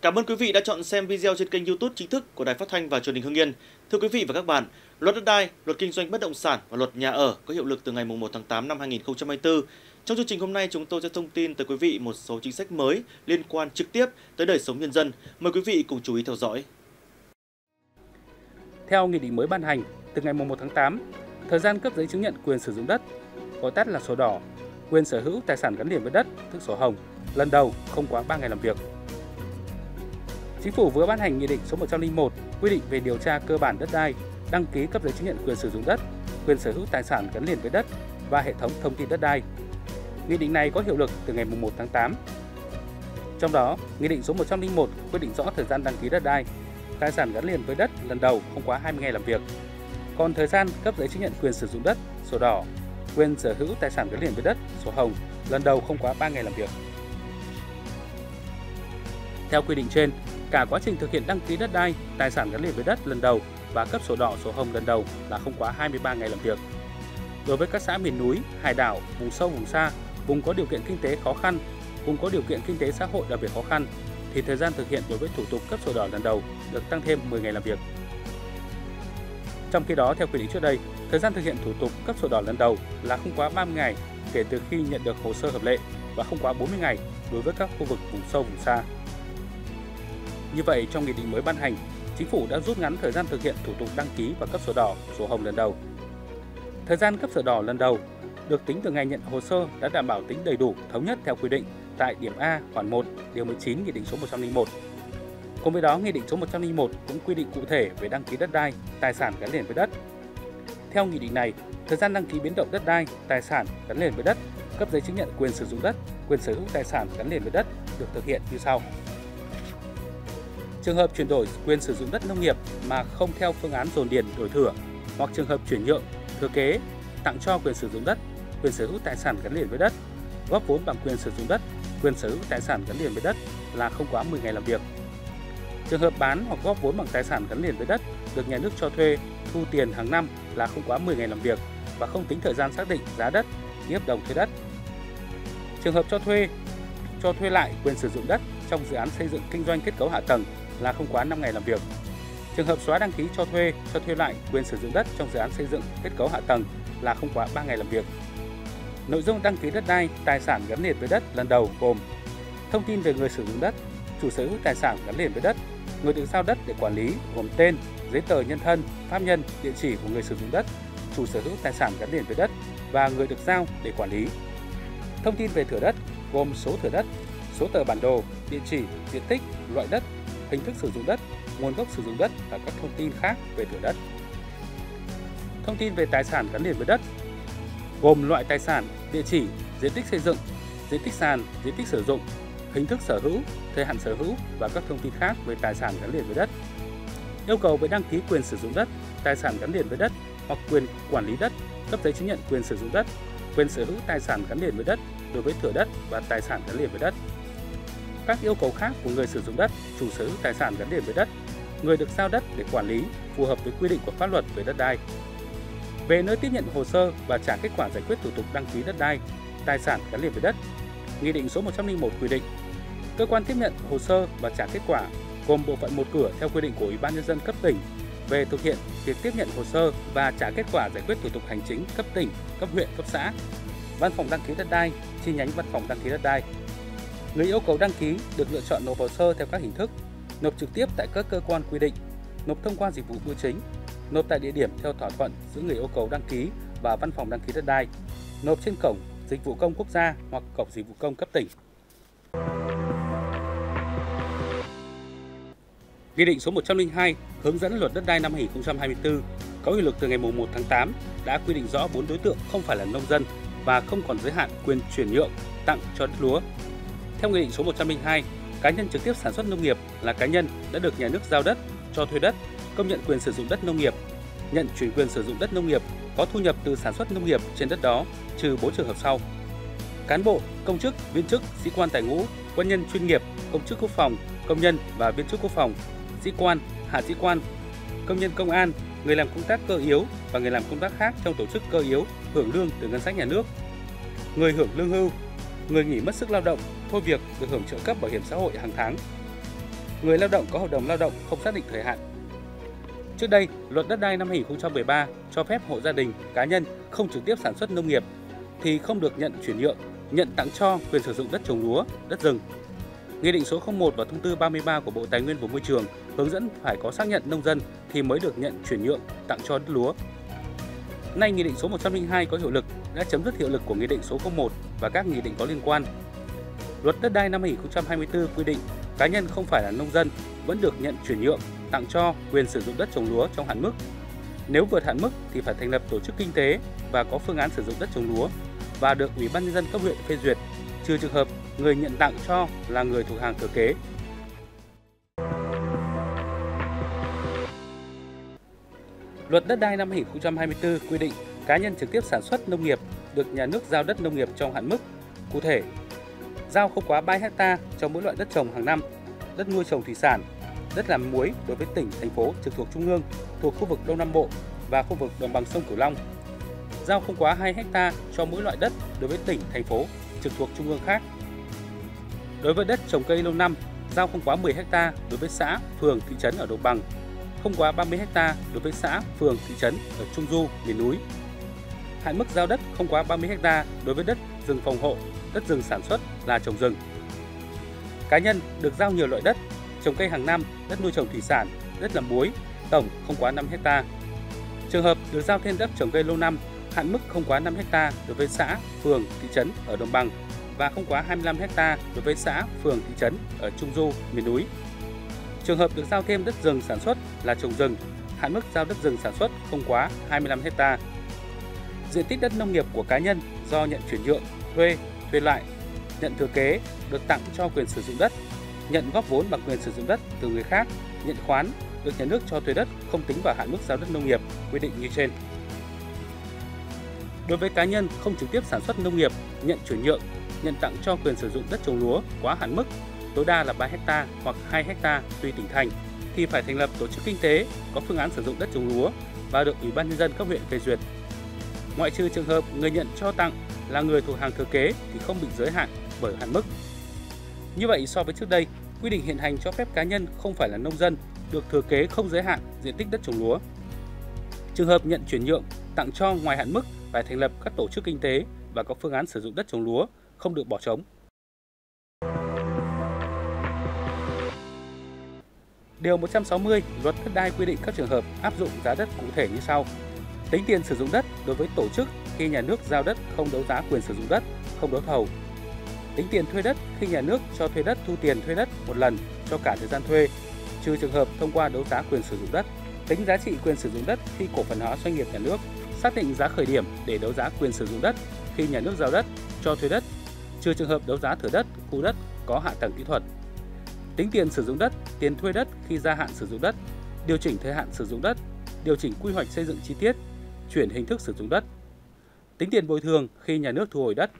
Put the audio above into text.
Cảm ơn quý vị đã chọn xem video trên kênh YouTube chính thức của Đài Phát thanh và Truyền hình Hưng Yên. Thưa quý vị và các bạn, Luật đất đai, Luật kinh doanh bất động sản và Luật nhà ở có hiệu lực từ ngày 1 tháng 8 năm 2024. Trong chương trình hôm nay chúng tôi sẽ thông tin tới quý vị một số chính sách mới liên quan trực tiếp tới đời sống nhân dân. Mời quý vị cùng chú ý theo dõi. Theo nghị định mới ban hành, từ ngày 1 tháng 8, thời gian cấp giấy chứng nhận quyền sử dụng đất, gọi tắt là sổ đỏ, quyền sở hữu tài sản gắn liền với đất, tức sổ hồng, lần đầu không quá 3 ngày làm việc. Chính phủ vừa ban hành Nghị định số 101 quy định về điều tra cơ bản đất đai, đăng ký cấp giấy chứng nhận quyền sử dụng đất, quyền sở hữu tài sản gắn liền với đất và hệ thống thông tin đất đai. Nghị định này có hiệu lực từ ngày 1 tháng 8. Trong đó, Nghị định số 101 quy định rõ thời gian đăng ký đất đai, tài sản gắn liền với đất lần đầu không quá 20 ngày làm việc. Còn thời gian cấp giấy chứng nhận quyền sử dụng đất, sổ đỏ, quyền sở hữu tài sản gắn liền với đất, sổ hồng lần đầu không quá 3 ngày làm việc. Theo quy định trên, cả quá trình thực hiện đăng ký đất đai, tài sản gắn liền với đất lần đầu và cấp sổ đỏ sổ hồng lần đầu là không quá 23 ngày làm việc. Đối với các xã miền núi, hải đảo, vùng sâu vùng xa, vùng có điều kiện kinh tế khó khăn, vùng có điều kiện kinh tế xã hội đặc biệt khó khăn thì thời gian thực hiện đối với thủ tục cấp sổ đỏ lần đầu được tăng thêm 10 ngày làm việc. Trong khi đó, theo quy định trước đây, thời gian thực hiện thủ tục cấp sổ đỏ lần đầu là không quá 30 ngày kể từ khi nhận được hồ sơ hợp lệ và không quá 40 ngày đối với các khu vực vùng sâu vùng xa. Như vậy, trong nghị định mới ban hành, Chính phủ đã rút ngắn thời gian thực hiện thủ tục đăng ký và cấp sổ đỏ, sổ hồng lần đầu. Thời gian cấp sổ đỏ lần đầu được tính từ ngày nhận hồ sơ đã đảm bảo tính đầy đủ, thống nhất theo quy định tại điểm A khoản 1, điều 19 Nghị định số 101. Cùng với đó, Nghị định số 101 cũng quy định cụ thể về đăng ký đất đai, tài sản gắn liền với đất. Theo nghị định này, thời gian đăng ký biến động đất đai, tài sản gắn liền với đất, cấp giấy chứng nhận quyền sử dụng đất, quyền sở hữu tài sản gắn liền với đất được thực hiện như sau. Trường hợp chuyển đổi quyền sử dụng đất nông nghiệp mà không theo phương án dồn điền đổi thửa hoặc trường hợp chuyển nhượng, thừa kế, tặng cho quyền sử dụng đất, quyền sở hữu tài sản gắn liền với đất, góp vốn bằng quyền sử dụng đất, quyền sở hữu tài sản gắn liền với đất là không quá 10 ngày làm việc. Trường hợp bán hoặc góp vốn bằng tài sản gắn liền với đất được nhà nước cho thuê thu tiền hàng năm là không quá 10 ngày làm việc và không tính thời gian xác định giá đất, ký hợp đồng thuê đất. Trường hợp cho thuê, cho thuê lại quyền sử dụng đất trong dự án xây dựng kinh doanh kết cấu hạ tầng là không quá 5 ngày làm việc. Trường hợp xóa đăng ký cho thuê, cho thuê lại quyền sử dụng đất trong dự án xây dựng kết cấu hạ tầng là không quá 3 ngày làm việc. Nội dung đăng ký đất đai, tài sản gắn liền với đất lần đầu gồm thông tin về người sử dụng đất, chủ sở hữu tài sản gắn liền với đất, người được giao đất để quản lý gồm tên, giấy tờ nhân thân, pháp nhân, địa chỉ của người sử dụng đất, chủ sở hữu tài sản gắn liền với đất và người được giao để quản lý. Thông tin về thửa đất gồm số thửa đất, số tờ bản đồ, địa chỉ, diện tích, loại đất, hình thức sử dụng đất, nguồn gốc sử dụng đất và các thông tin khác về thửa đất. Thông tin về tài sản gắn liền với đất gồm loại tài sản, địa chỉ, diện tích xây dựng, diện tích sàn, diện tích sử dụng, hình thức sở hữu, thời hạn sở hữu và các thông tin khác về tài sản gắn liền với đất. Yêu cầu về đăng ký quyền sử dụng đất, tài sản gắn liền với đất hoặc quyền quản lý đất, cấp giấy chứng nhận quyền sử dụng đất, quyền sở hữu tài sản gắn liền với đất đối với thửa đất và tài sản gắn liền với đất các yêu cầu khác của người sử dụng đất, chủ sở hữu tài sản gắn liền với đất, người được giao đất để quản lý phù hợp với quy định của pháp luật về đất đai. Về nơi tiếp nhận hồ sơ và trả kết quả giải quyết thủ tục đăng ký đất đai, tài sản gắn liền với đất, Nghị định số 101 quy định cơ quan tiếp nhận hồ sơ và trả kết quả gồm bộ phận một cửa theo quy định của Ủy ban nhân dân cấp tỉnh về thực hiện việc tiếp nhận hồ sơ và trả kết quả giải quyết thủ tục hành chính cấp tỉnh, cấp huyện, cấp xã, văn phòng đăng ký đất đai, chi nhánh văn phòng đăng ký đất đai, Người yêu cầu đăng ký được lựa chọn nộp hồ sơ theo các hình thức: nộp trực tiếp tại các cơ quan quy định, nộp thông qua dịch vụ bưu chính, nộp tại địa điểm theo thỏa thuận giữa người yêu cầu đăng ký và văn phòng đăng ký đất đai, nộp trên cổng dịch vụ công quốc gia hoặc cổng dịch vụ công cấp tỉnh. Nghị định số 102 hướng dẫn luật đất đai năm 2024 có hiệu lực từ ngày 1 tháng 8 đã quy định rõ bốn đối tượng không phải là nông dân và không còn giới hạn quyền chuyển nhượng tặng cho đất lúa theo Nghị định số 102, cá nhân trực tiếp sản xuất nông nghiệp là cá nhân đã được nhà nước giao đất, cho thuê đất, công nhận quyền sử dụng đất nông nghiệp, nhận chuyển quyền sử dụng đất nông nghiệp có thu nhập từ sản xuất nông nghiệp trên đất đó, trừ 4 trường hợp sau. Cán bộ, công chức, viên chức, sĩ quan tài ngũ, quân nhân chuyên nghiệp, công chức quốc phòng, công nhân và viên chức quốc phòng, sĩ quan, hạ sĩ quan, công nhân công an, người làm công tác cơ yếu và người làm công tác khác trong tổ chức cơ yếu hưởng lương từ ngân sách nhà nước. Người hưởng lương hưu, người nghỉ mất sức lao động thôi việc được hưởng trợ cấp bảo hiểm xã hội hàng tháng. người lao động có hợp đồng lao động không xác định thời hạn. Trước đây, luật đất đai năm 2013 cho phép hộ gia đình, cá nhân không trực tiếp sản xuất nông nghiệp thì không được nhận chuyển nhượng, nhận tặng cho quyền sử dụng đất trồng lúa, đất rừng. Nghị định số 01 và thông tư 33 của Bộ Tài nguyên và Môi trường hướng dẫn phải có xác nhận nông dân thì mới được nhận chuyển nhượng tặng cho đất lúa. Nay Nghị định số 102 có hiệu lực đã chấm dứt hiệu lực của Nghị định số 01 và các nghị định có liên quan. Luật đất đai năm 2024 quy định cá nhân không phải là nông dân vẫn được nhận chuyển nhượng, tặng cho quyền sử dụng đất trồng lúa trong hạn mức. Nếu vượt hạn mức thì phải thành lập tổ chức kinh tế và có phương án sử dụng đất trồng lúa và được Ủy ban nhân dân cấp huyện phê duyệt, trừ trường hợp người nhận tặng cho là người thuộc hàng thừa kế. Luật đất đai năm 2024 quy định cá nhân trực tiếp sản xuất nông nghiệp được nhà nước giao đất nông nghiệp trong hạn mức. Cụ thể, giao không quá 3 hecta cho mỗi loại đất trồng hàng năm, đất nuôi trồng thủy sản, đất làm muối đối với tỉnh, thành phố trực thuộc Trung ương, thuộc khu vực Đông Nam Bộ và khu vực đồng bằng sông Cửu Long. Giao không quá 2 hecta cho mỗi loại đất đối với tỉnh, thành phố trực thuộc Trung ương khác. Đối với đất trồng cây lâu năm, giao không quá 10 hecta đối với xã, phường, thị trấn ở đồng bằng, không quá 30 hecta đối với xã, phường, thị trấn ở Trung Du, miền núi. Hạn mức giao đất không quá 30 hecta đối với đất rừng phòng hộ, đất rừng sản xuất là trồng rừng. Cá nhân được giao nhiều loại đất, trồng cây hàng năm, đất nuôi trồng thủy sản, đất làm muối, tổng không quá 5 hecta Trường hợp được giao thêm đất trồng cây lâu năm, hạn mức không quá 5 hecta đối với xã, phường, thị trấn ở đồng bằng và không quá 25 hecta đối với xã, phường, thị trấn ở Trung Du, miền núi. Trường hợp được giao thêm đất rừng sản xuất là trồng rừng, hạn mức giao đất rừng sản xuất không quá 25 hecta Diện tích đất nông nghiệp của cá nhân do nhận chuyển nhượng, thuê, thuê lại, nhận thừa kế được tặng cho quyền sử dụng đất, nhận góp vốn bằng quyền sử dụng đất từ người khác, nhận khoán được nhà nước cho thuê đất không tính vào hạn mức giao đất nông nghiệp quy định như trên. Đối với cá nhân không trực tiếp sản xuất nông nghiệp, nhận chuyển nhượng, nhận tặng cho quyền sử dụng đất trồng lúa quá hạn mức tối đa là 3 ha hoặc 2 ha tùy tỉnh thành thì phải thành lập tổ chức kinh tế có phương án sử dụng đất trồng lúa và được Ủy ban nhân dân cấp huyện phê duyệt. Ngoại trừ trường hợp người nhận cho tặng là người thuộc hàng thừa kế thì không bị giới hạn bởi hạn mức. Như vậy so với trước đây, quy định hiện hành cho phép cá nhân không phải là nông dân được thừa kế không giới hạn diện tích đất trồng lúa. Trường hợp nhận chuyển nhượng, tặng cho ngoài hạn mức phải thành lập các tổ chức kinh tế và có phương án sử dụng đất trồng lúa, không được bỏ trống. Điều 160 Luật đất đai quy định các trường hợp áp dụng giá đất cụ thể như sau. Tính tiền sử dụng đất đối với tổ chức khi nhà nước giao đất không đấu giá quyền sử dụng đất, không đấu thầu. Tính tiền thuê đất khi nhà nước cho thuê đất thu tiền thuê đất một lần cho cả thời gian thuê, trừ trường hợp thông qua đấu giá quyền sử dụng đất. Tính giá trị quyền sử dụng đất khi cổ phần hóa doanh nghiệp nhà nước, xác định giá khởi điểm để đấu giá quyền sử dụng đất khi nhà nước giao đất, cho thuê đất, trừ trường hợp đấu giá thửa đất, khu đất có hạ tầng kỹ thuật. Tính tiền sử dụng đất, tiền thuê đất khi gia hạn sử dụng đất, điều chỉnh thời hạn sử dụng đất, điều chỉnh quy hoạch xây dựng chi tiết, chuyển hình thức sử dụng đất. Tính tiền bồi thường khi nhà nước thu hồi đất,